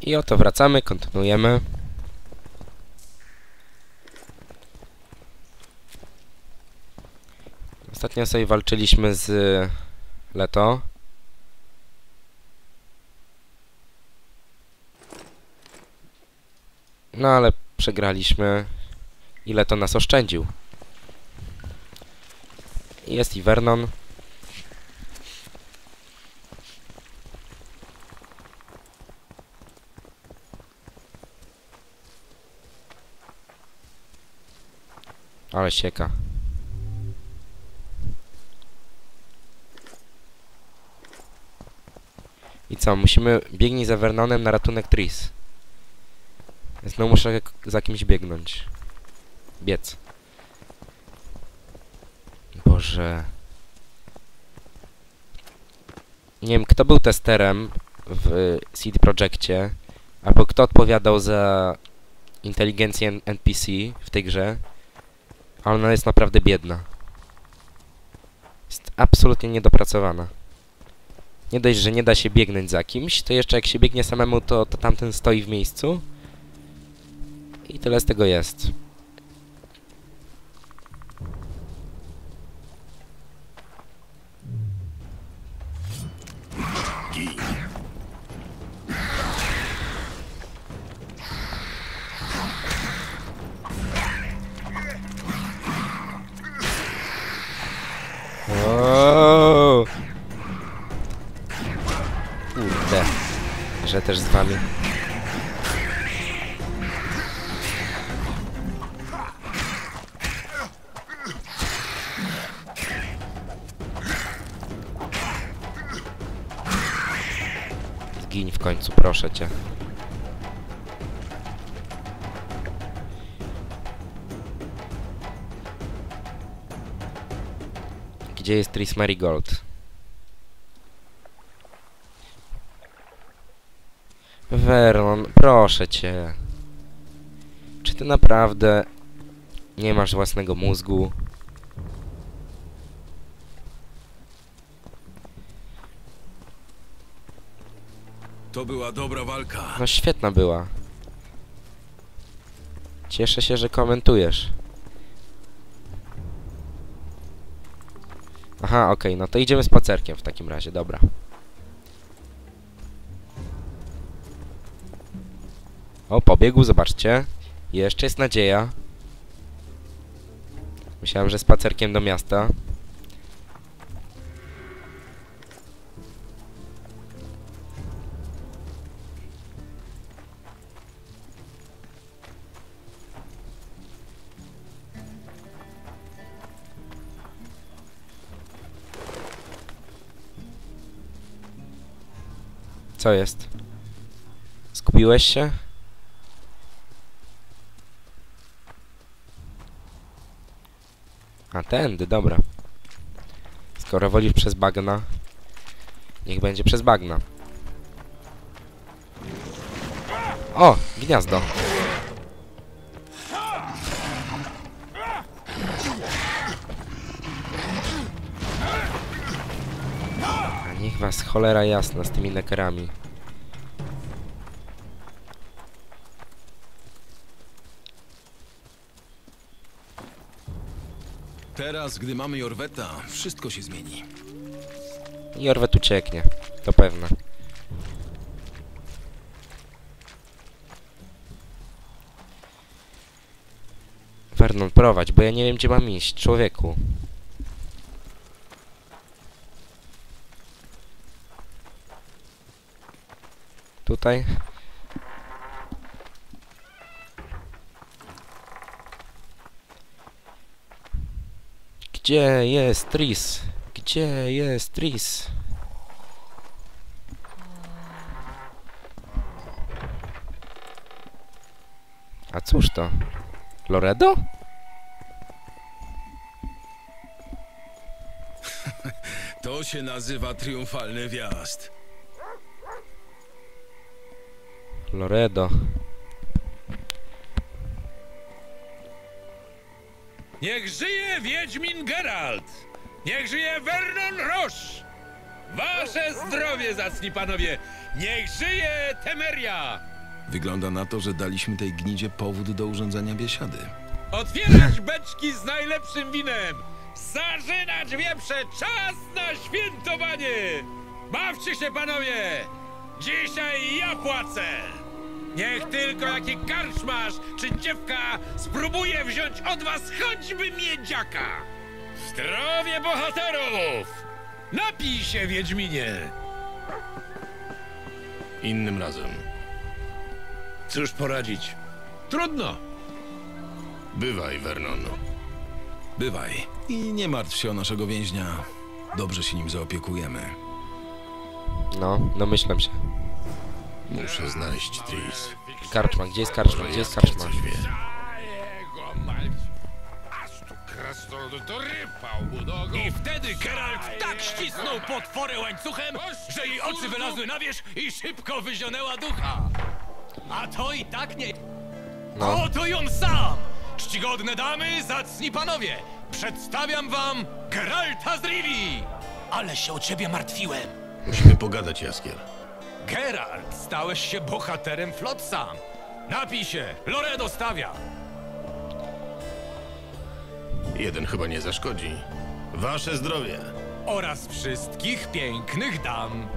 I oto wracamy, kontynuujemy. Ostatnio sobie walczyliśmy z Leto. No ale przegraliśmy. I Leto nas oszczędził. Jest i Vernon. Ale sieka. I co, musimy biegnij za Vernonem na ratunek Tris. Znowu muszę za kimś biegnąć. Biec. Boże. Nie wiem, kto był testerem w CD Projekcie, albo kto odpowiadał za inteligencję NPC w tej grze, ale ona jest naprawdę biedna. Jest absolutnie niedopracowana. Nie dość, że nie da się biegnąć za kimś, to jeszcze jak się biegnie samemu, to, to tamten stoi w miejscu. I tyle z tego jest. Też z wami. Zgiń w końcu, proszę cię. Gdzie jest Tris Marigold? Vernon, proszę cię. Czy ty naprawdę nie masz własnego mózgu? To była dobra walka. No świetna była. Cieszę się, że komentujesz. Aha, okej, no to idziemy spacerkiem w takim razie, dobra. O, pobiegł, zobaczcie. Jeszcze jest nadzieja. Myślałem, że spacerkiem do miasta. Co jest? Skupiłeś się? Tędy, dobra. Skoro wolisz przez bagna, niech będzie przez bagna. O, gniazdo. A niech was cholera jasna z tymi nekerami. Teraz, gdy mamy Jorweta, wszystko się zmieni. I Orwet ucieknie, to pewne. Vernon, prowadź, bo ja nie wiem, gdzie mam iść, człowieku. Tutaj? Gdzie jest Tris? Gdzie jest Tris? A cóż to? Loredo? To się nazywa triumfalny wjazd. Loredo. Niech żyje Wiedźmin Geralt! Niech żyje Vernon Roche! Wasze zdrowie, zacni panowie! Niech żyje Temeria! Wygląda na to, że daliśmy tej gnidzie powód do urządzenia biesiady. Otwierać beczki z najlepszym winem! Zarzynać wieprze! Czas na świętowanie! Bawcie się, panowie! Dzisiaj ja płacę! Niech tylko jaki karczmarz czy dziewka spróbuje wziąć od was choćby miedziaka! Zdrowie bohaterów! Napij się, Wiedźminie! Innym razem. Cóż poradzić? Trudno! Bywaj, Vernon. Bywaj. I nie martw się o naszego więźnia. Dobrze się nim zaopiekujemy. No, domyślam się. Muszę znaleźć Tris. Karczma, gdzie jest karczma, gdzie jest karczma? coś wie. I wtedy Geralt tak ścisnął potworę łańcuchem, że jej oczy wylazły na wierzch i szybko wyzionęła ducha. A to i tak nie... No. Oto ją sam! Czcigodne damy, zacni panowie! Przedstawiam wam Geralta z Rivii! Ale się o ciebie martwiłem. Musimy pogadać, Jaskier. Geralt, stałeś się bohaterem Flotsam. Napij się, Loredo stawia. Jeden chyba nie zaszkodzi. Wasze zdrowie. Oraz wszystkich pięknych dam.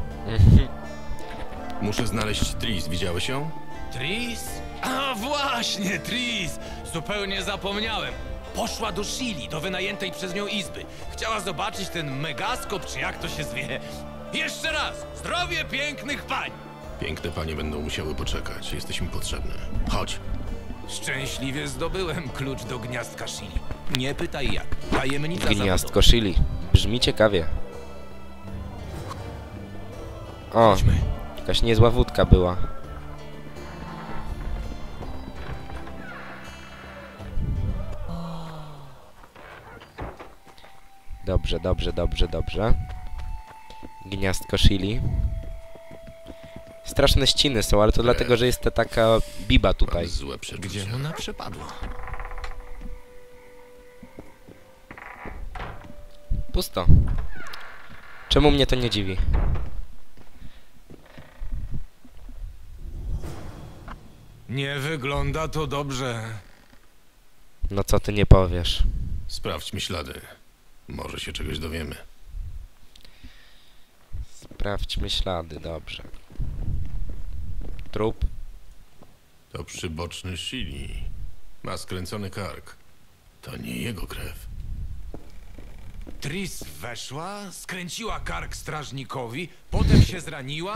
Muszę znaleźć Tris. Widziałeś ją? Tris? A właśnie, Tris! Zupełnie zapomniałem. Poszła do Shili, do wynajętej przez nią izby. Chciała zobaczyć ten megaskop, czy jak to się zwie. Jeszcze raz, zdrowie pięknych pań! Piękne panie będą musiały poczekać. Jesteśmy potrzebne. Chodź. Szczęśliwie zdobyłem klucz do gniazdka Shili. Nie pytaj jak. Tajemnica Gniazdko Shili. Brzmi ciekawie. O, Chodźmy. jakaś niezła wódka była. Dobrze, dobrze, dobrze, dobrze. Gniazdko Shili. Straszne ściny są, ale to dlatego, że jest ta taka biba tutaj. Złe. Gdzie ona przepadła? Pusto. Czemu mnie to nie dziwi? Nie wygląda to dobrze. No co ty nie powiesz? Sprawdźmy ślady. Może się czegoś dowiemy. Sprawdźmy ślady, dobrze. Trup. To przyboczny Shili. Ma skręcony kark. To nie jego krew. Tris weszła, skręciła kark strażnikowi, potem się zraniła.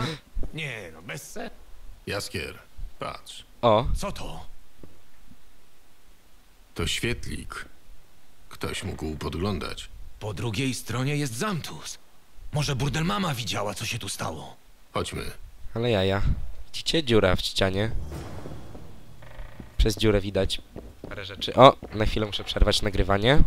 Nie, no bez se... Jaskier, patrz. O, Co to? To świetlik. Ktoś mógł podglądać. Po drugiej stronie jest Zamtus. Może burdel mama widziała, co się tu stało. Chodźmy. ale jaja. Widzicie dziura w ścianie? Przez dziurę widać parę rzeczy. O, na chwilę muszę przerwać nagrywanie.